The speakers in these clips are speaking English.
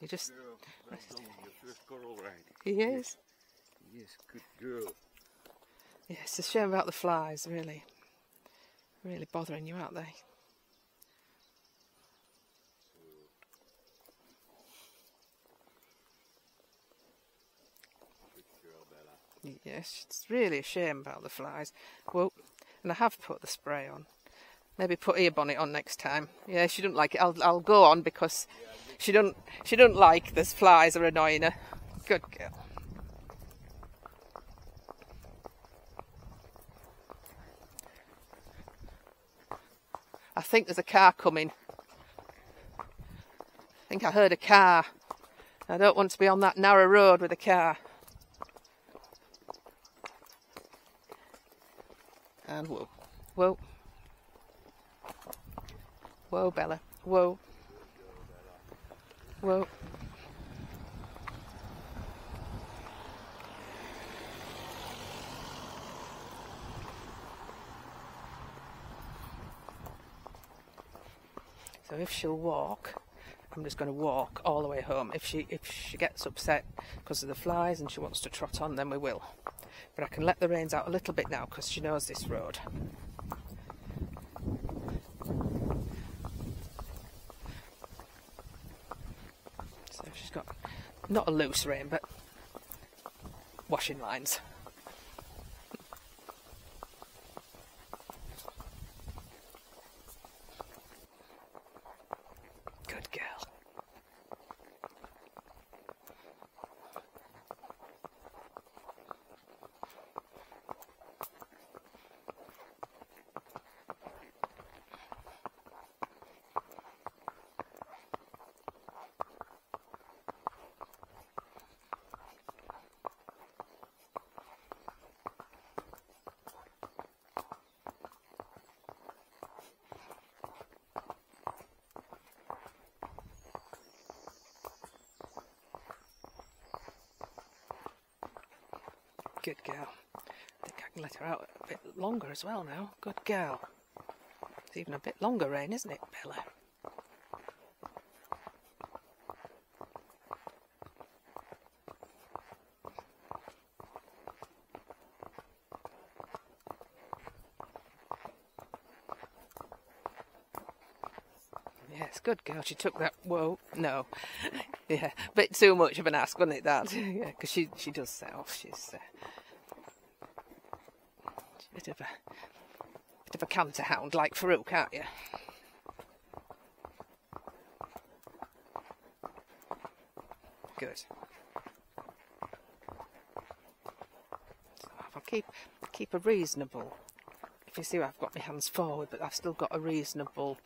You just Girl, well done, your first got all right. he is. Yes, good girl. Yes, it's a shame about the flies, really. Really bothering you, aren't they? Girl, Yes, it's really a shame about the flies. Well, and I have put the spray on. Maybe put ear bonnet on next time. Yeah, she doesn't like it. I'll I'll go on because she don't she don't like this flies are annoying her. Good girl. I think there's a car coming. I think I heard a car. I don't want to be on that narrow road with a car. And whoa. Whoa. Whoa, Bella. Whoa. Whoa. So if she'll walk, I'm just going to walk all the way home. If she if she gets upset because of the flies and she wants to trot on, then we will. But I can let the reins out a little bit now because she knows this road. So she's got not a loose rein, but washing lines. Good girl. Good girl. I think I can let her out a bit longer as well now. Good girl. It's even a bit longer rein, isn't it, Bella? Yes, good girl. She took that. Whoa, no, yeah, bit too much of an ask, wasn't it? That, yeah, because she she does set off. She's, uh, bit of a bit of a canter hound, like Farouk, aren't you? Good. So I'll keep keep a reasonable. If you see, I've got my hands forward, but I've still got a reasonable.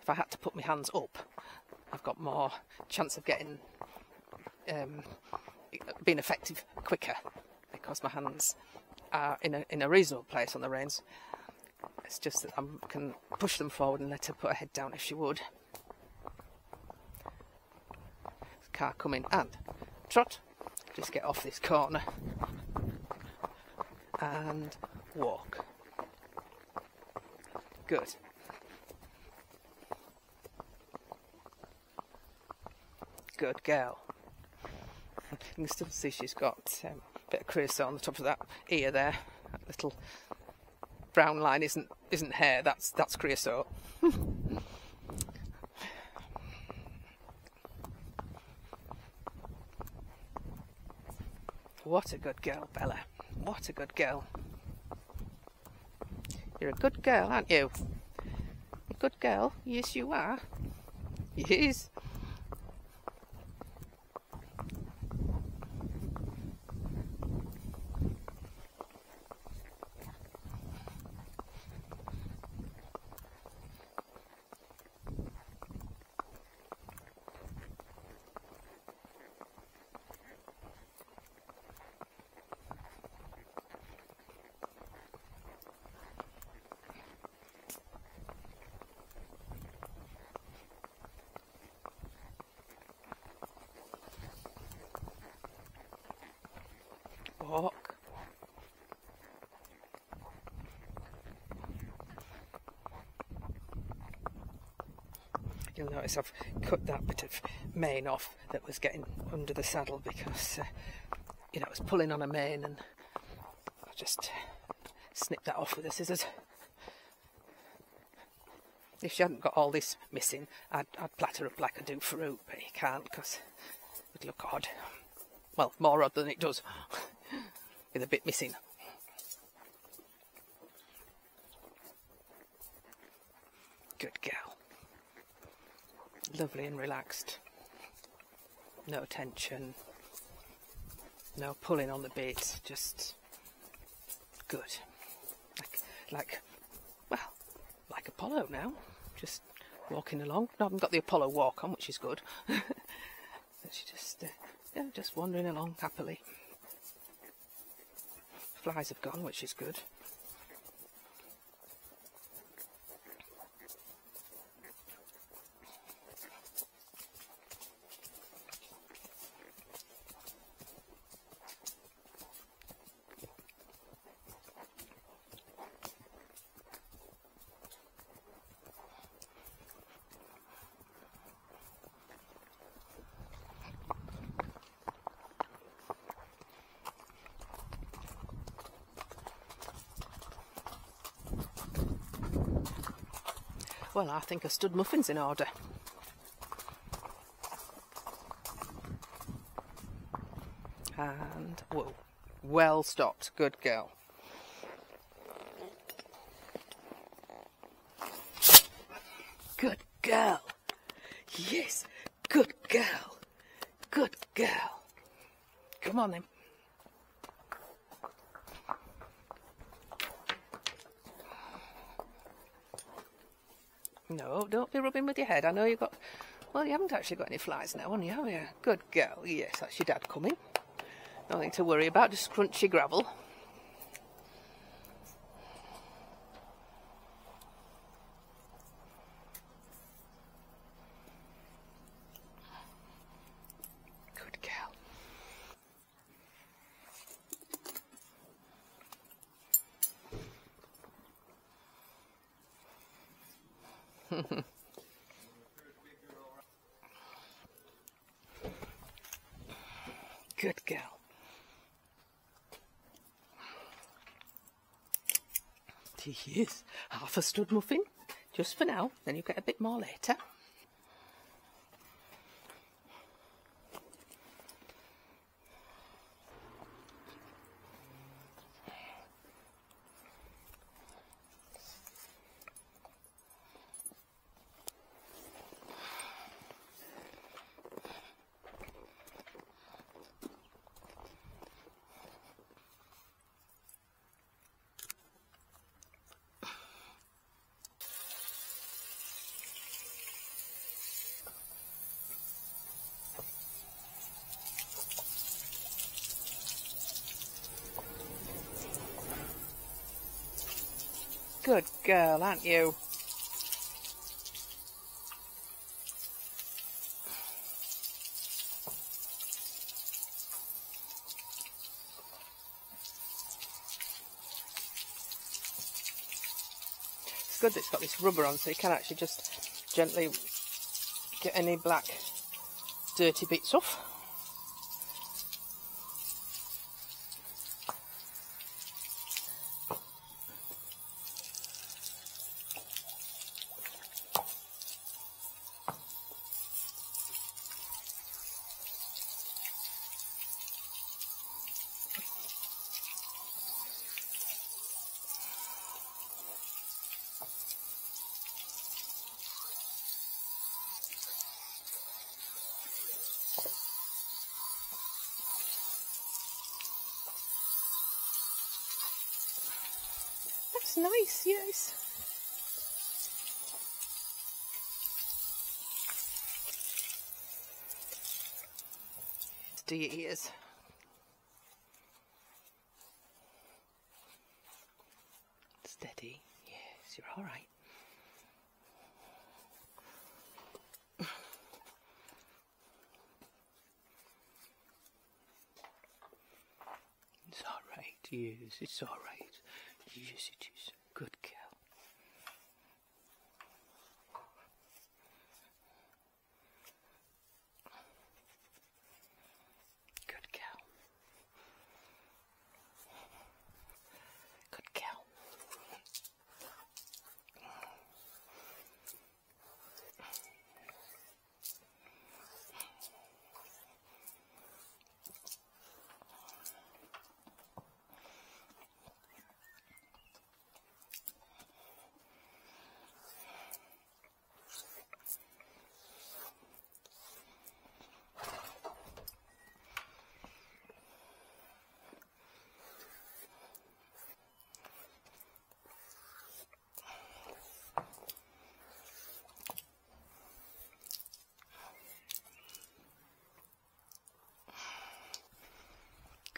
If I had to put my hands up, I've got more chance of getting um, being effective quicker because my hands are in a in a reasonable place on the reins. It's just that I can push them forward and let her put her head down if she would. Car coming and trot. Just get off this corner and walk. Good. Good girl. You can still see she's got um, bit of creosote on the top of that ear there. That little brown line isn't isn't hair. That's that's creosote. what a good girl, Bella. What a good girl. You're a good girl, aren't you? A good girl? Yes, you are. Yes. You'll notice I've cut that bit of mane off that was getting under the saddle because, uh, you know, it was pulling on a mane and I just snipped that off with the scissors. If she hadn't got all this missing, I'd, I'd plait her up like I do Farouk, but you can't because it would look odd. Well, more odd than it does, with a bit missing. Good girl. Lovely and relaxed. No tension. No pulling on the bit. Just good. Like, like, well, like Apollo now. Just walking along. No, I haven't got the Apollo walk on, which is good. but she just, uh, yeah, just wandering along happily. Flies have gone, which is good. Well, I think a stud muffin's in order. And, whoa, well stopped. Good girl. Good girl. Yes, good girl. Good girl. Come on then. No, don't be rubbing with your head. I know you've got. Well, you haven't actually got any flies now, have you? Have you? Good girl. Yes, that's your dad coming. Nothing to worry about, just crunchy gravel. Good girl. Good girl. Yes, half a stud muffin, just for now. Then you get a bit more later. Good girl, aren't you? It's good that it's got this rubber on so you can actually just gently get any black dirty bits off. That's nice, yes. Do your ears. Steady. Yes, you're all right. It's all right. Yes, it's all right. Yes, it is. Good girl.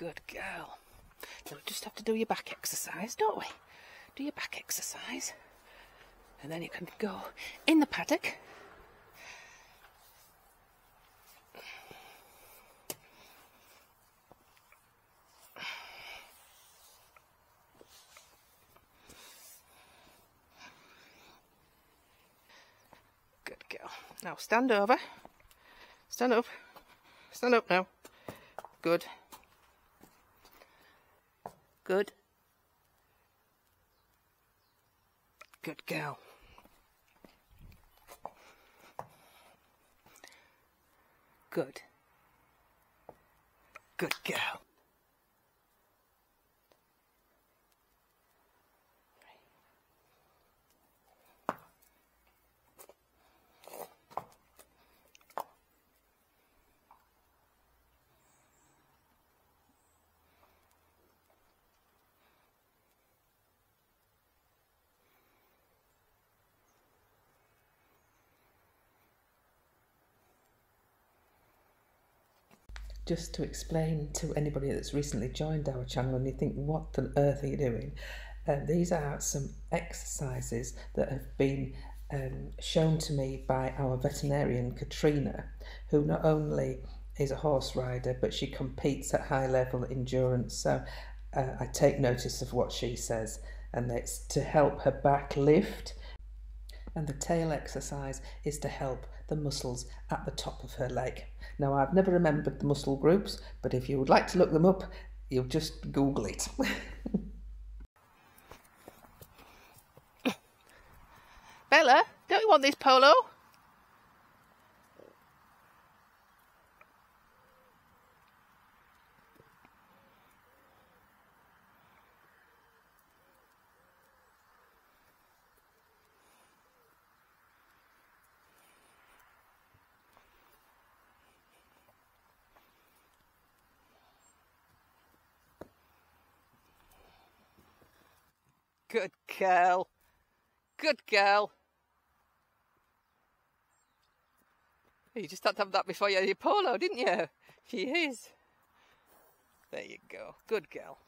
Good girl. Now we just have to do your back exercise, don't we? Do your back exercise. And then you can go in the paddock. Good girl. Now stand over. Stand up. Stand up now. Good. Good. Good girl. Good. Good girl. Just to explain to anybody that's recently joined our channel and you think, what on earth are you doing? Uh, these are some exercises that have been um, shown to me by our veterinarian Katrina, who not only is a horse rider but she competes at high level endurance. So uh, I take notice of what she says, and it's to help her back lift. And the tail exercise is to help the muscles at the top of her leg. Now, I've never remembered the muscle groups, but if you would like to look them up, you'll just Google it. Bella, don't you want this polo? Good girl. Good girl. You just had to have that before you had your polo, didn't you? She is. There you go. Good girl.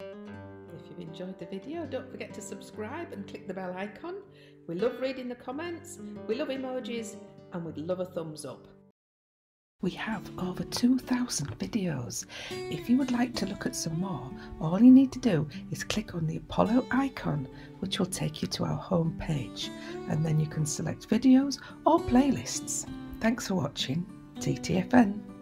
If you've enjoyed the video, don't forget to subscribe and click the bell icon. We love reading the comments, we love emojis, and we'd love a thumbs up. We have over 2,000 videos. If you would like to look at some more, all you need to do is click on the Apollo icon, which will take you to our home page, and then you can select videos or playlists. Thanks for watching TTFN.